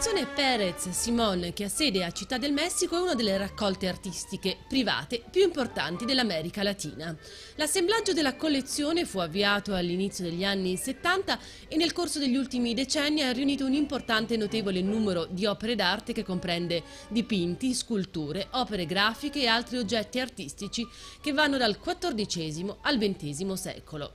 collezione Pérez Simón, che ha sede a Città del Messico, è una delle raccolte artistiche private più importanti dell'America Latina. L'assemblaggio della collezione fu avviato all'inizio degli anni 70 e nel corso degli ultimi decenni ha riunito un importante e notevole numero di opere d'arte che comprende dipinti, sculture, opere grafiche e altri oggetti artistici che vanno dal XIV al XX secolo.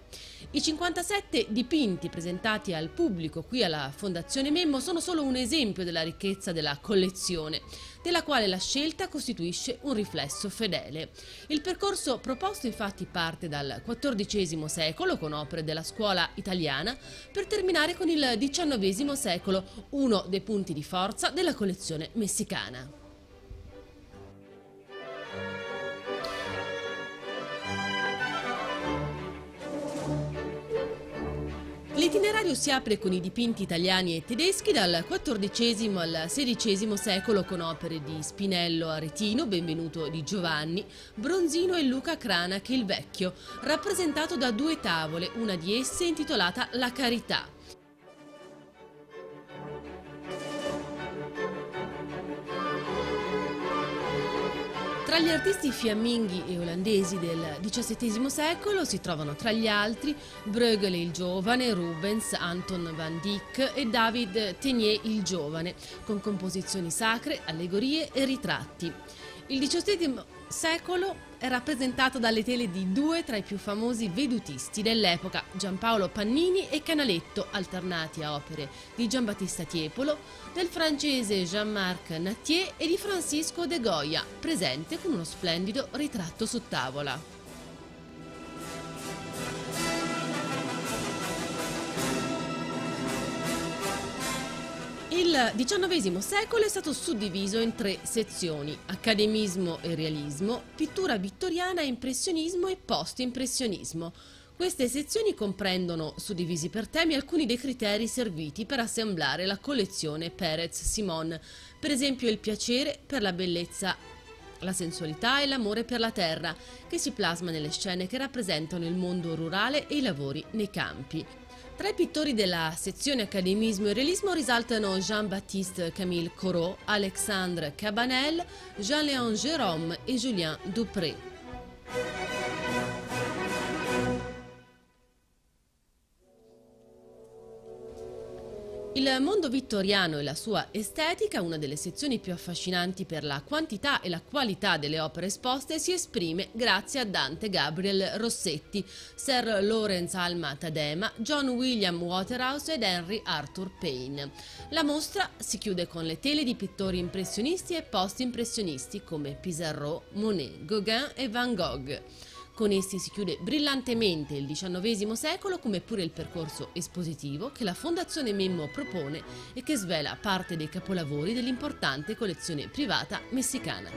I 57 dipinti presentati al pubblico qui alla Fondazione Memmo sono solo un esempio della ricchezza della collezione, della quale la scelta costituisce un riflesso fedele. Il percorso proposto infatti parte dal XIV secolo con opere della scuola italiana per terminare con il XIX secolo, uno dei punti di forza della collezione messicana. L'itinerario si apre con i dipinti italiani e tedeschi dal XIV al XVI secolo con opere di Spinello Aretino, Benvenuto di Giovanni, Bronzino e Luca Cranach il Vecchio, rappresentato da due tavole, una di esse intitolata La Carità. Tra gli artisti fiamminghi e olandesi del XVII secolo si trovano tra gli altri Bruegel il giovane, Rubens, Anton van Dyck e David Tenier il giovane, con composizioni sacre, allegorie e ritratti. Il XVII secolo è rappresentato dalle tele di due tra i più famosi vedutisti dell'epoca, Giampaolo Pannini e Canaletto, alternati a opere di Giambattista Tiepolo, del francese Jean-Marc Nattier e di Francisco de Goya, presente con uno splendido ritratto su tavola. Il XIX secolo è stato suddiviso in tre sezioni, accademismo e realismo, pittura vittoriana, impressionismo e post-impressionismo. Queste sezioni comprendono, suddivisi per temi, alcuni dei criteri serviti per assemblare la collezione Perez Simon, per esempio il piacere per la bellezza la sensualità e l'amore per la terra, che si plasma nelle scene che rappresentano il mondo rurale e i lavori nei campi. Tra i pittori della sezione Accademismo e Realismo risaltano Jean-Baptiste Camille Corot, Alexandre Cabanel, Jean-Léon Jérôme e Julien Dupré. Il mondo vittoriano e la sua estetica, una delle sezioni più affascinanti per la quantità e la qualità delle opere esposte, si esprime grazie a Dante Gabriel Rossetti, Sir Lawrence Alma Tadema, John William Waterhouse ed Henry Arthur Payne. La mostra si chiude con le tele di pittori impressionisti e post-impressionisti come Pissarro, Monet, Gauguin e Van Gogh. Con essi si chiude brillantemente il XIX secolo come pure il percorso espositivo che la Fondazione Memmo propone e che svela parte dei capolavori dell'importante collezione privata messicana.